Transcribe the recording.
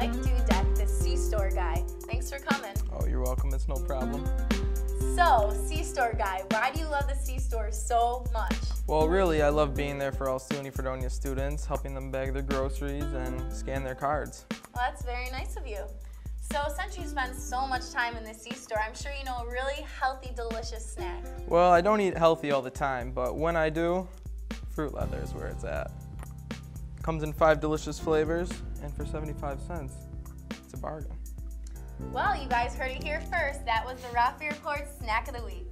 Mike Dudek, the C-Store guy. Thanks for coming. Oh, you're welcome. It's no problem. So, C-Store guy, why do you love the C-Store so much? Well, really, I love being there for all SUNY Fredonia students, helping them bag their groceries and scan their cards. Well, that's very nice of you. So, since you spend so much time in the C-Store, I'm sure you know a really healthy, delicious snack. Well, I don't eat healthy all the time, but when I do, fruit leather is where it's at. Comes in five delicious flavors, and for 75 cents, it's a bargain. Well, you guys heard it here first. That was the Raphy Report Snack of the Week.